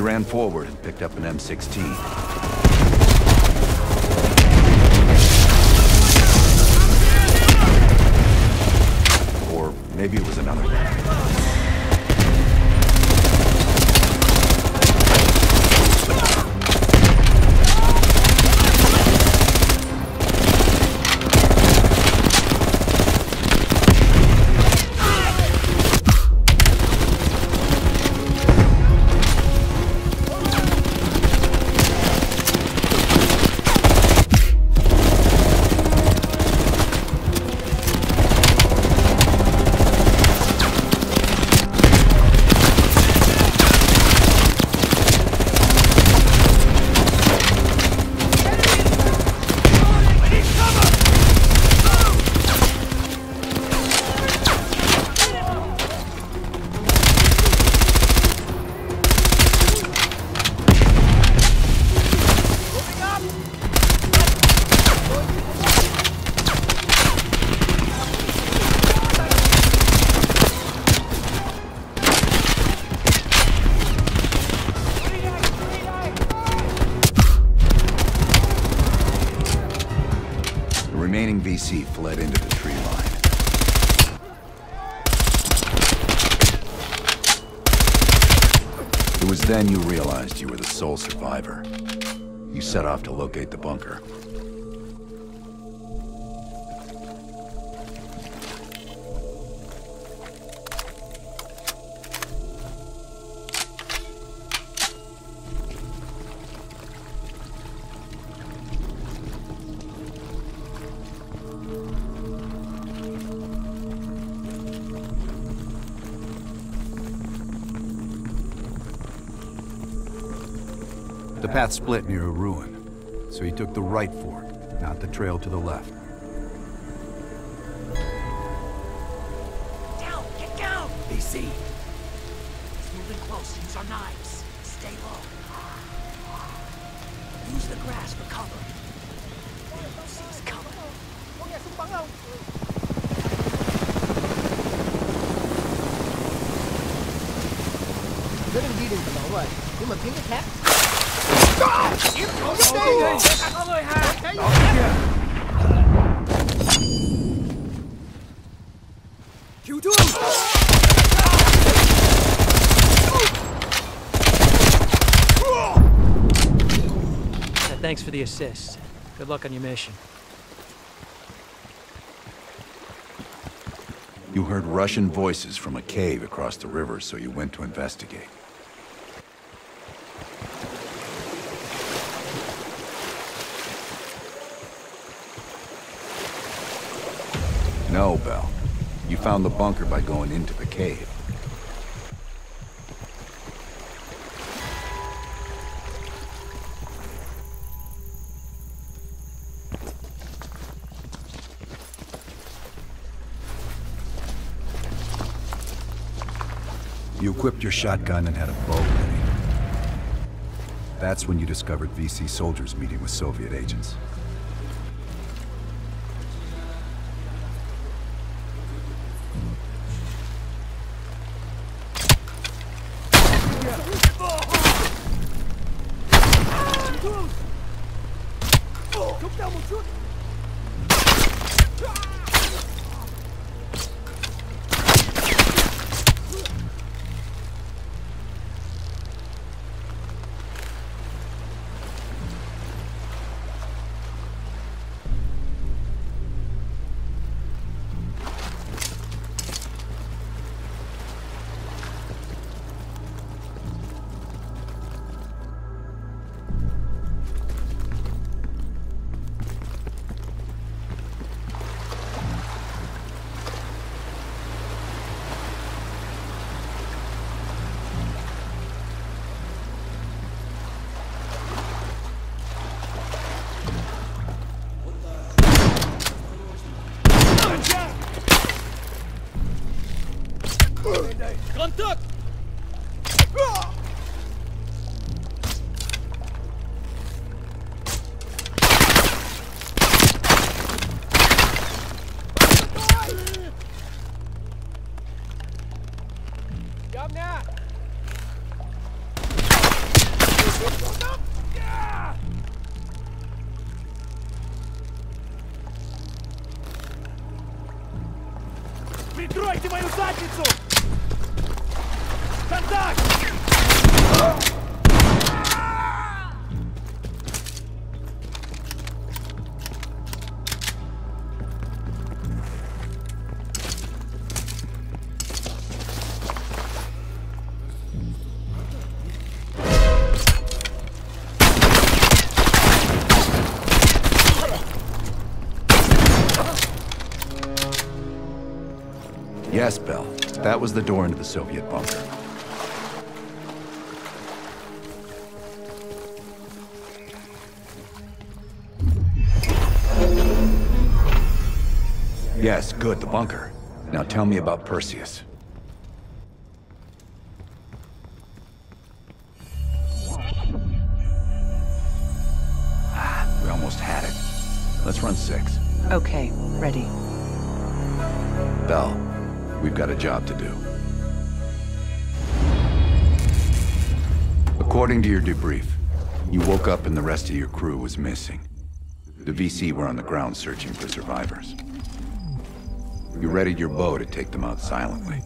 You ran forward and picked up an M16. Or maybe it was another then you realized you were the sole survivor. You set off to locate the bunker. Path split near a ruin, so he took the right fork, not the trail to the left. Down! Get down! VC! It's moving close. Use our knives. Stay low. Use the grass for cover. VC's coming. Rất đừng đi đừng phải bảo vậy Nhưng mà tiếng cái khác Cứu thương Yeah, Uh, thanks for the assist. Good luck on your mission. You heard Russian voices from a cave across the river, so you went to investigate. No, Bell. You found the bunker by going into the cave. You equipped your shotgun and had a bow ready. That's when you discovered VC soldiers meeting with Soviet agents. Прикройте мою задницу! Yes, Bell. That was the door into the Soviet bunker. Yes, good, the bunker. Now tell me about Perseus. Ah, we almost had it. Let's run six. Okay, ready. Bell, we've got a job to do. According to your debrief, you woke up and the rest of your crew was missing. The VC were on the ground searching for survivors. You readied your bow to take them out silently.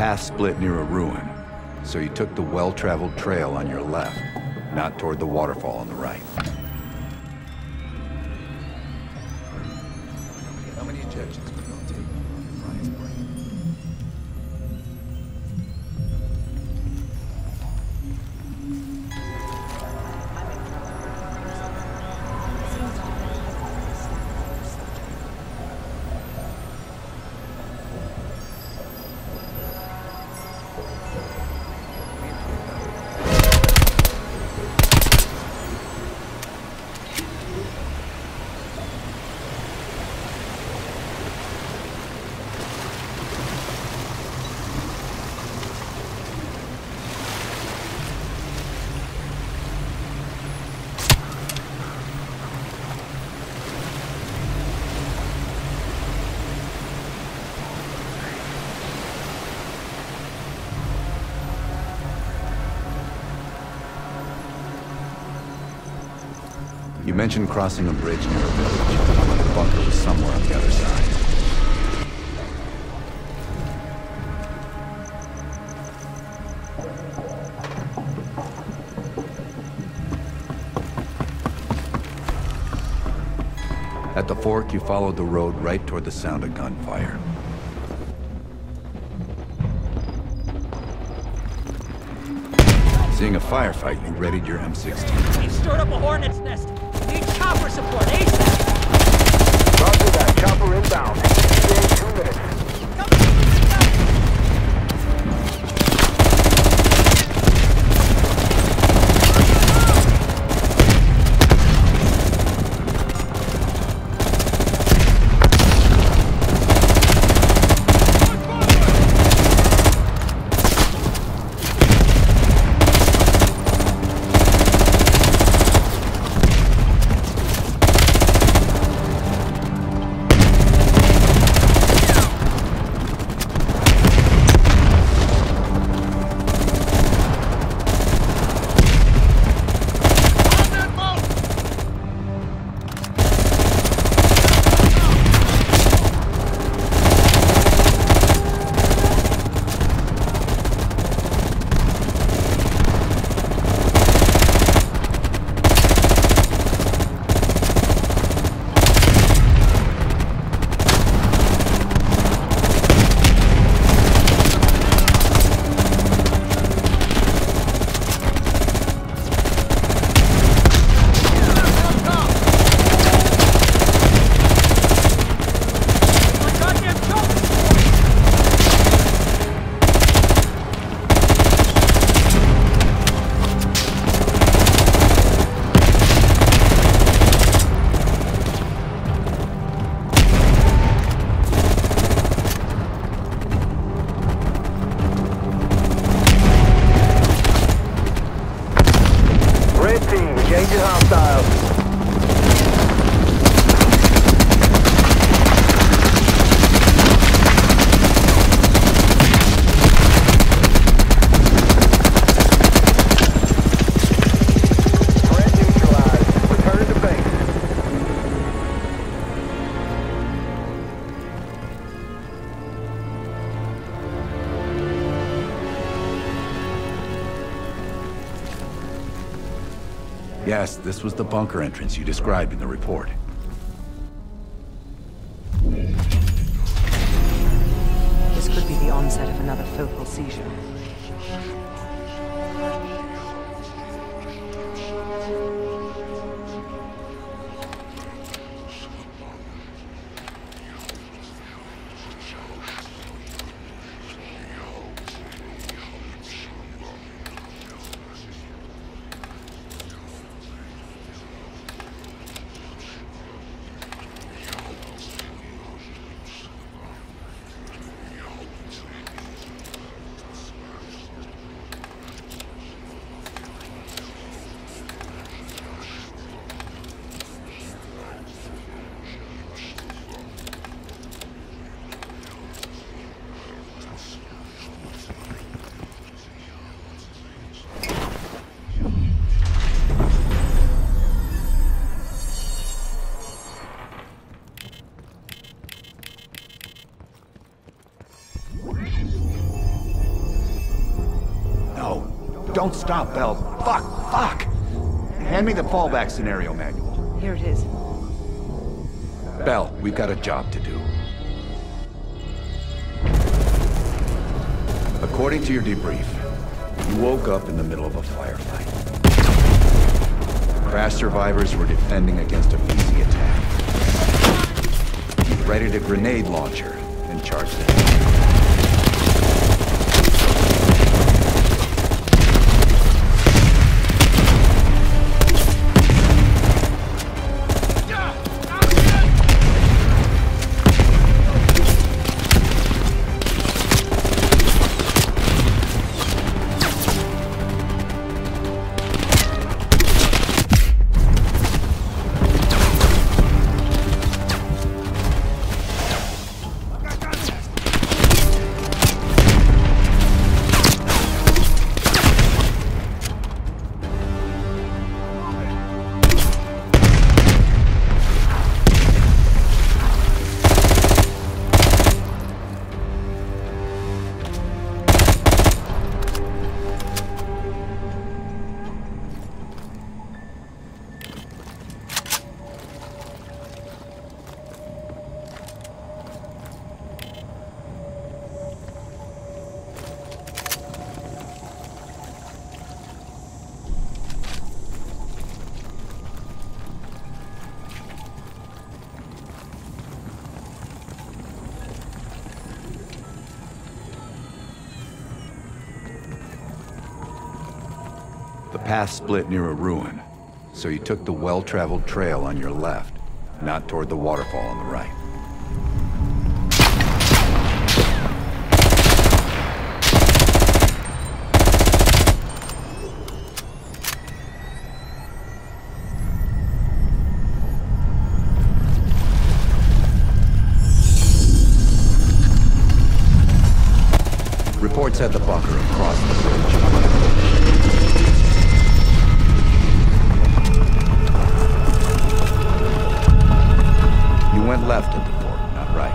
Path split near a ruin, so you took the well-traveled trail on your left, not toward the waterfall on the right. You mentioned crossing a bridge near a village. The bunker was somewhere on the other side. At the fork, you followed the road right toward the sound of gunfire. Seeing a firefight, you readied your M16. We've stirred up a hornet's nest. Chopper support ASAP. Roger that. Chopper inbound. ETA two minutes. Yes, this was the bunker entrance you described in the report. Don't stop, Bell. Fuck, fuck! Hand me the fallback scenario manual. Here it is. Bell, we've got a job to do. According to your debrief, you woke up in the middle of a firefight. Crash survivors were defending against a VC attack. You readied a grenade launcher and charged it. Path split near a ruin, so you took the well-traveled trail on your left, not toward the waterfall on the right. Reports had the bunker across the went left at the fort, not right.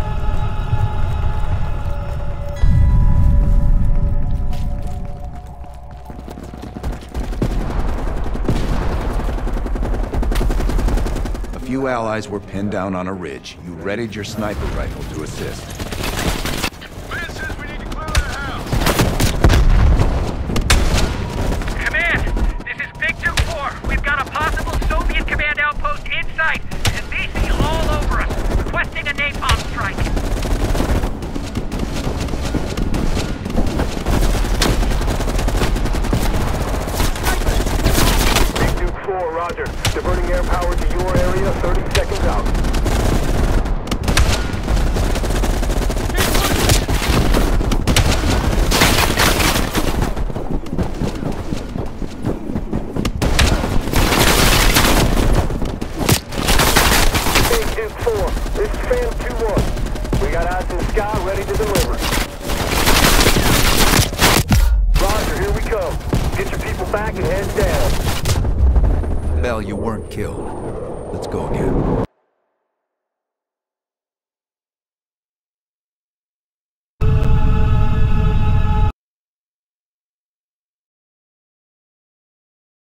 A few allies were pinned down on a ridge. You readied your sniper rifle to assist. Command, this is Victor 4. We've got a possible Soviet command outpost in sight, and VC all over us, requesting a napalm strike. Big Duke 4, roger. Diverting air power to your area, 30 seconds out. Big Duke 4, this is Phantom 2-1. We got eyes in the sky, ready to deliver. Roger, here we come. Get your people back and head down. Bell, you weren't killed. Let's go again.